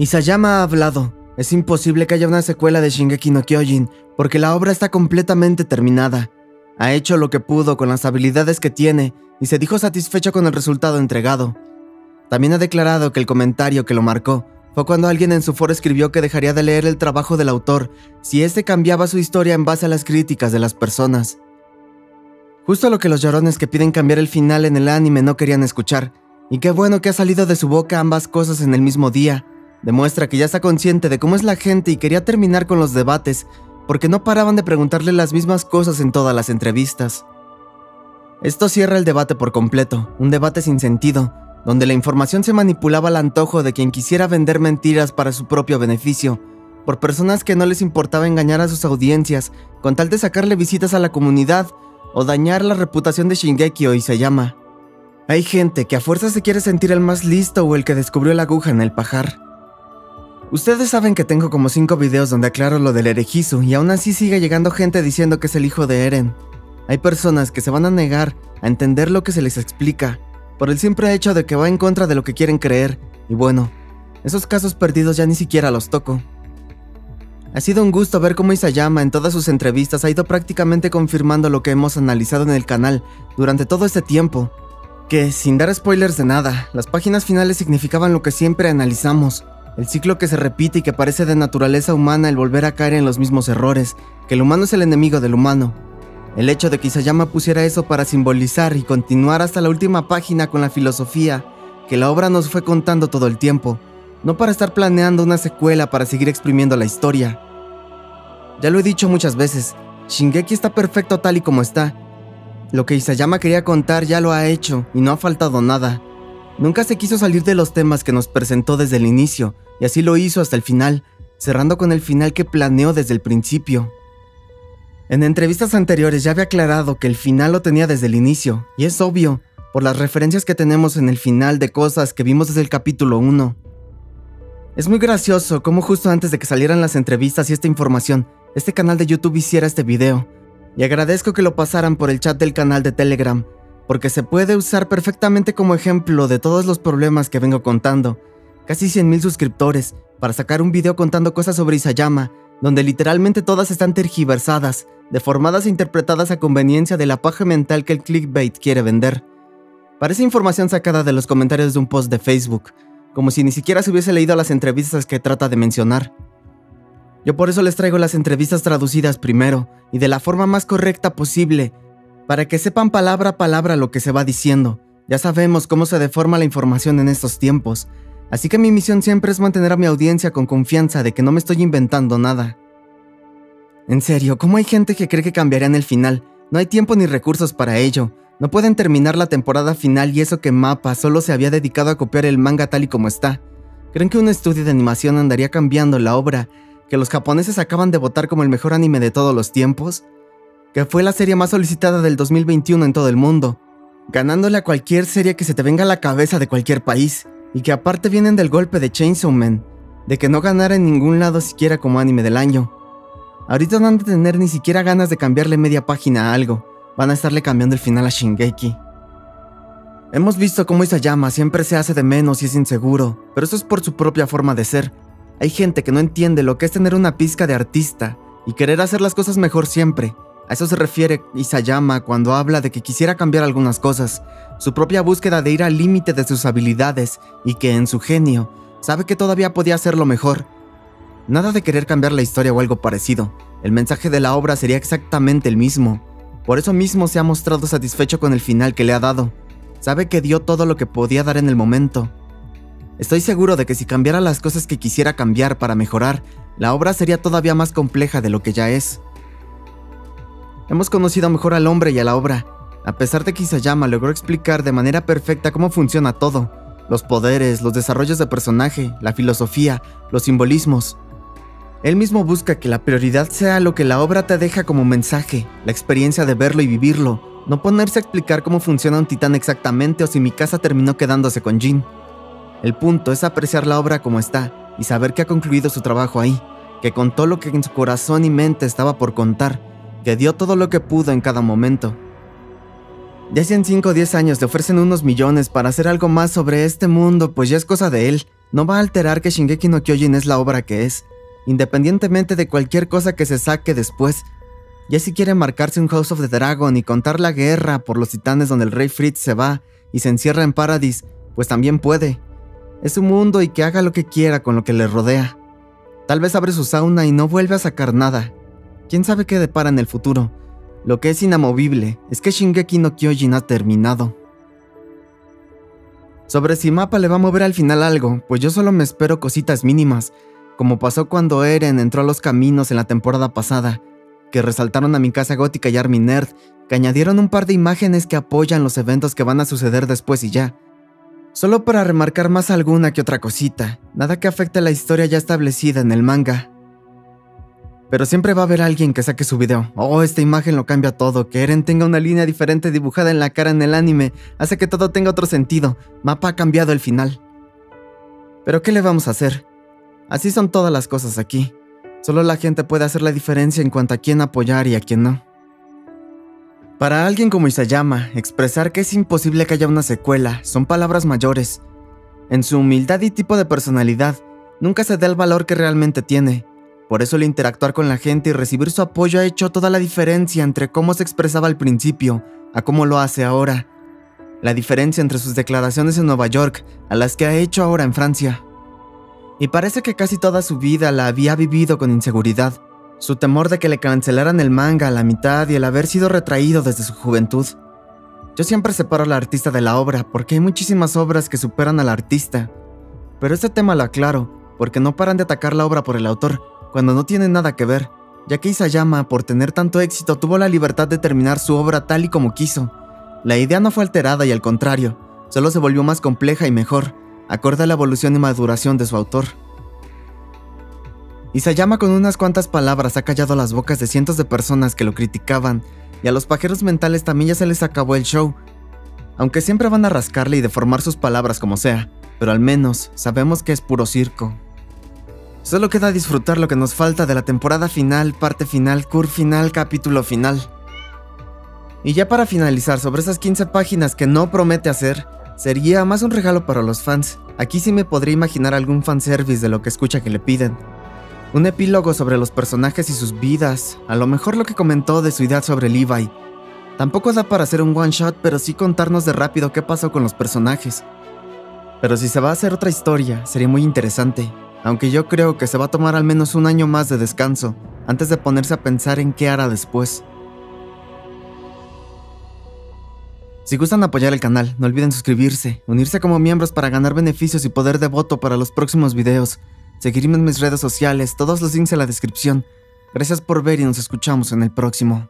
Isayama ha hablado. Es imposible que haya una secuela de Shingeki no Kyojin, porque la obra está completamente terminada. Ha hecho lo que pudo con las habilidades que tiene y se dijo satisfecho con el resultado entregado. También ha declarado que el comentario que lo marcó fue cuando alguien en su foro escribió que dejaría de leer el trabajo del autor si éste cambiaba su historia en base a las críticas de las personas. Justo lo que los llorones que piden cambiar el final en el anime no querían escuchar, y qué bueno que ha salido de su boca ambas cosas en el mismo día. Demuestra que ya está consciente de cómo es la gente y quería terminar con los debates, porque no paraban de preguntarle las mismas cosas en todas las entrevistas. Esto cierra el debate por completo, un debate sin sentido, donde la información se manipulaba al antojo de quien quisiera vender mentiras para su propio beneficio, por personas que no les importaba engañar a sus audiencias con tal de sacarle visitas a la comunidad o dañar la reputación de Shingeki o Isayama. Hay gente que a fuerza se quiere sentir el más listo o el que descubrió la aguja en el pajar. Ustedes saben que tengo como 5 videos donde aclaro lo del Erejizu y aún así sigue llegando gente diciendo que es el hijo de Eren. Hay personas que se van a negar a entender lo que se les explica, por el simple hecho de que va en contra de lo que quieren creer, y bueno, esos casos perdidos ya ni siquiera los toco. Ha sido un gusto ver cómo Isayama en todas sus entrevistas ha ido prácticamente confirmando lo que hemos analizado en el canal durante todo este tiempo, que, sin dar spoilers de nada, las páginas finales significaban lo que siempre analizamos, el ciclo que se repite y que parece de naturaleza humana el volver a caer en los mismos errores, que el humano es el enemigo del humano, el hecho de que Isayama pusiera eso para simbolizar y continuar hasta la última página con la filosofía que la obra nos fue contando todo el tiempo, no para estar planeando una secuela para seguir exprimiendo la historia. Ya lo he dicho muchas veces, Shingeki está perfecto tal y como está. Lo que Isayama quería contar ya lo ha hecho y no ha faltado nada. Nunca se quiso salir de los temas que nos presentó desde el inicio, y así lo hizo hasta el final, cerrando con el final que planeó desde el principio. En entrevistas anteriores ya había aclarado que el final lo tenía desde el inicio, y es obvio, por las referencias que tenemos en el final de cosas que vimos desde el capítulo 1. Es muy gracioso cómo justo antes de que salieran las entrevistas y esta información, este canal de YouTube hiciera este video, y agradezco que lo pasaran por el chat del canal de Telegram, porque se puede usar perfectamente como ejemplo de todos los problemas que vengo contando. Casi 100.000 suscriptores, para sacar un video contando cosas sobre Isayama, donde literalmente todas están tergiversadas, deformadas e interpretadas a conveniencia de la paja mental que el clickbait quiere vender. Parece información sacada de los comentarios de un post de Facebook, como si ni siquiera se hubiese leído las entrevistas que trata de mencionar. Yo por eso les traigo las entrevistas traducidas primero y de la forma más correcta posible, para que sepan palabra a palabra lo que se va diciendo. Ya sabemos cómo se deforma la información en estos tiempos, así que mi misión siempre es mantener a mi audiencia con confianza de que no me estoy inventando nada. En serio, ¿cómo hay gente que cree que cambiarán el final? No hay tiempo ni recursos para ello. No pueden terminar la temporada final y eso que Mapa solo se había dedicado a copiar el manga tal y como está. ¿Creen que un estudio de animación andaría cambiando la obra que los japoneses acaban de votar como el mejor anime de todos los tiempos? Que fue la serie más solicitada del 2021 en todo el mundo, ganándole a cualquier serie que se te venga a la cabeza de cualquier país, y que aparte vienen del golpe de Chainsaw Man, de que no ganara en ningún lado siquiera como anime del año. Ahorita no han de tener ni siquiera ganas de cambiarle media página a algo. Van a estarle cambiando el final a Shingeki. Hemos visto cómo Isayama siempre se hace de menos y es inseguro, pero eso es por su propia forma de ser. Hay gente que no entiende lo que es tener una pizca de artista y querer hacer las cosas mejor siempre. A eso se refiere Isayama cuando habla de que quisiera cambiar algunas cosas, su propia búsqueda de ir al límite de sus habilidades y que en su genio sabe que todavía podía hacerlo mejor Nada de querer cambiar la historia o algo parecido. El mensaje de la obra sería exactamente el mismo. Por eso mismo se ha mostrado satisfecho con el final que le ha dado. Sabe que dio todo lo que podía dar en el momento. Estoy seguro de que si cambiara las cosas que quisiera cambiar para mejorar, la obra sería todavía más compleja de lo que ya es. Hemos conocido mejor al hombre y a la obra, a pesar de que Isayama logró explicar de manera perfecta cómo funciona todo, los poderes, los desarrollos de personaje, la filosofía, los simbolismos. Él mismo busca que la prioridad sea lo que la obra te deja como mensaje, la experiencia de verlo y vivirlo, no ponerse a explicar cómo funciona un titán exactamente o si mi casa terminó quedándose con Jin. El punto es apreciar la obra como está y saber que ha concluido su trabajo ahí, que contó lo que en su corazón y mente estaba por contar, que dio todo lo que pudo en cada momento. Ya si en 5 o 10 años le ofrecen unos millones para hacer algo más sobre este mundo, pues ya es cosa de él. no va a alterar que Shingeki no Kyojin es la obra que es, independientemente de cualquier cosa que se saque después. Ya si quiere marcarse un House of the Dragon y contar la guerra por los titanes donde el rey Fritz se va y se encierra en Paradis, pues también puede. Es su mundo y que haga lo que quiera con lo que le rodea. Tal vez abre su sauna y no vuelve a sacar nada. ¿Quién sabe qué depara en el futuro? Lo que es inamovible es que Shingeki no Kyojin ha terminado. Sobre si Mapa le va a mover al final algo, pues yo solo me espero cositas mínimas, como pasó cuando Eren entró a los caminos en la temporada pasada, que resaltaron a mi casa gótica y Army Nerd, que añadieron un par de imágenes que apoyan los eventos que van a suceder después y ya. Solo para remarcar más alguna que otra cosita, nada que afecte a la historia ya establecida en el manga. Pero siempre va a haber alguien que saque su video. Oh, esta imagen lo cambia todo. Que Eren tenga una línea diferente dibujada en la cara en el anime hace que todo tenga otro sentido. Mapa ha cambiado el final. Pero ¿qué le vamos a hacer? Así son todas las cosas aquí. Solo la gente puede hacer la diferencia en cuanto a quién apoyar y a quién no. Para alguien como Isayama, expresar que es imposible que haya una secuela son palabras mayores. En su humildad y tipo de personalidad, nunca se da el valor que realmente tiene. Por eso el interactuar con la gente y recibir su apoyo ha hecho toda la diferencia entre cómo se expresaba al principio a cómo lo hace ahora. La diferencia entre sus declaraciones en Nueva York a las que ha hecho ahora en Francia. Y parece que casi toda su vida la había vivido con inseguridad su temor de que le cancelaran el manga a la mitad y el haber sido retraído desde su juventud. Yo siempre separo al artista de la obra porque hay muchísimas obras que superan al artista. Pero este tema lo aclaro porque no paran de atacar la obra por el autor cuando no tiene nada que ver, ya que Isayama, por tener tanto éxito, tuvo la libertad de terminar su obra tal y como quiso. La idea no fue alterada y al contrario, solo se volvió más compleja y mejor, acorde a la evolución y maduración de su autor. Isayama con unas cuantas palabras ha callado las bocas de cientos de personas que lo criticaban, y a los pajeros mentales también ya se les acabó el show. Aunque siempre van a rascarle y deformar sus palabras como sea, pero al menos sabemos que es puro circo. Solo queda disfrutar lo que nos falta de la temporada final, parte final, cur final, capítulo final. Y ya para finalizar sobre esas 15 páginas que no promete hacer, sería más un regalo para los fans. Aquí sí me podría imaginar algún fanservice de lo que escucha que le piden. Un epílogo sobre los personajes y sus vidas, a lo mejor lo que comentó de su idea sobre Levi. Tampoco da para hacer un one shot, pero sí contarnos de rápido qué pasó con los personajes. Pero si se va a hacer otra historia, sería muy interesante, aunque yo creo que se va a tomar al menos un año más de descanso, antes de ponerse a pensar en qué hará después. Si gustan apoyar el canal, no olviden suscribirse, unirse como miembros para ganar beneficios y poder de voto para los próximos videos. Seguirme en mis redes sociales, todos los links en la descripción. Gracias por ver y nos escuchamos en el próximo.